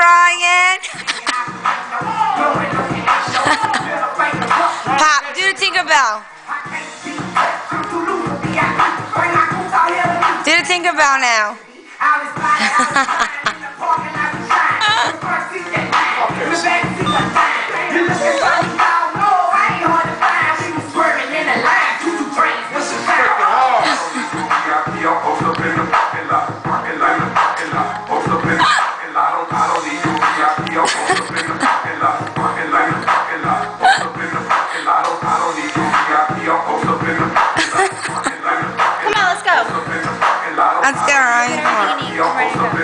Ryan. Pop, do the Tinkerbell. Do the Tinkerbell now. What's? That's good, right?